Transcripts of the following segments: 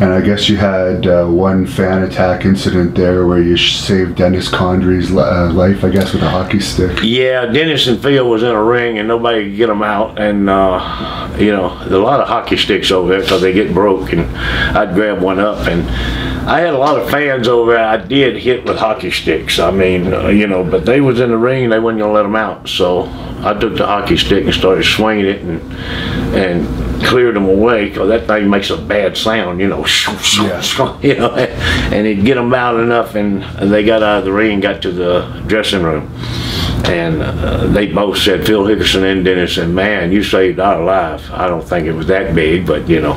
And I guess you had uh, one fan attack incident there where you saved Dennis Condrey's uh, life, I guess, with a hockey stick. Yeah, Dennis and Phil was in a ring and nobody could get them out. And, uh, you know, a lot of hockey sticks over there because they get broke. And I'd grab one up. And I had a lot of fans over there I did hit with hockey sticks. I mean, uh, you know, but they was in the ring they wasn't to let them out. So I took the hockey stick and started swinging it and, and cleared them away because that thing makes a bad sound, you know, Yeah. you know, and he'd get them out enough, and they got out of the ring and got to the dressing room, and uh, they both said, Phil Hickerson and Dennis and "Man, you saved our life." I don't think it was that big, but you know,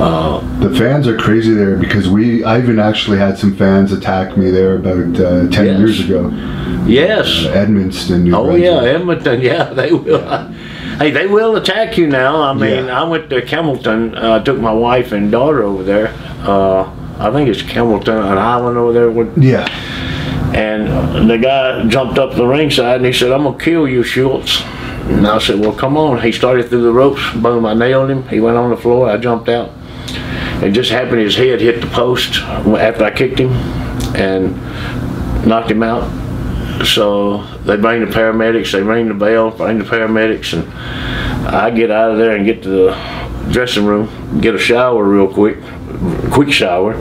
uh, The fans are crazy there because we, I even actually had some fans attack me there about uh, 10 Yes. years ago. yes. Edmundston, New Oh yeah, Edmundston. Yeah, they will. Hey, they will attack you now. I mean, Yeah. I went to Campbellton. Uh, took my wife and daughter over there. Uh, I think it's Campbellton, an island over there. With, Yeah. and the guy jumped up the ringside and he said, "I'm gonna kill you, Schultz." And I said, "Well, come on." He started through the ropes. Boom! I nailed him. He went on the floor. I jumped out. It just happened. His head hit the post after I kicked him, and knocked him out. So they bring the paramedics, they ring the bell, bring the paramedics, and I get out of there and get to the dressing room, get a shower real quick, quick shower.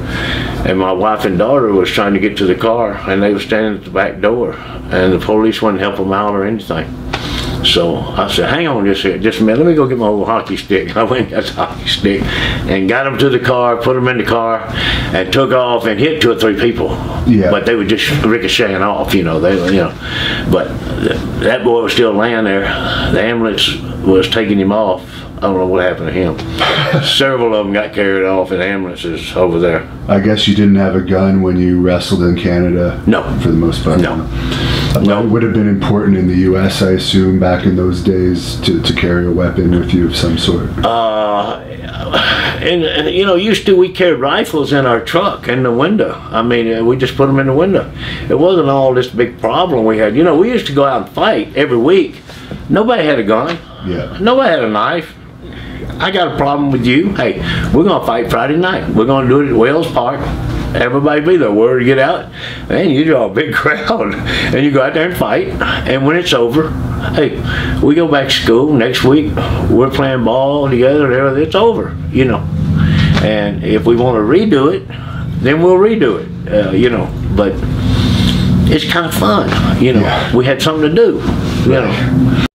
And my wife and daughter was trying to get to the car, and they were standing at the back door, and the police wouldn't help them out or anything. So I said, hang on just here, just a minute, let me go get my old hockey stick. I went and got the hockey stick and got them to the car, put them in the car, and took off and hit two or three people. Yeah. But they were just ricocheting off, you know, they were, you know. But th- that boy was still laying there. The ambulance was taking him off. I don't know what happened to him. Several of them got carried off in ambulances over there. I guess you didn't have a gun when you wrestled in Canada. No. For the most part. No. It would have been important in the U.S., I assume, back in those days to, to carry a weapon with you of some sort. Uh, and, and, you know, used to we carried rifles in our truck in the window. I mean, uh, we just put them in the window. It wasn't all this big problem we had. You know, we used to go out and fight every week. Nobody had a gun. Yeah. Nobody had a knife. I got a problem with you. Hey, we're gonna fight Friday night. We're gonna do it at Wells Park. Everybody be there. Word to get out. Man, you draw a big crowd, and you go out there and fight. And when it's over, hey, we go back to school next week. We're playing ball together. And everything. It's over. You know. And if we want to redo it, then we'll redo it. Uh, you know. But it's kind of fun. You know. Yeah. We had something to do. You know.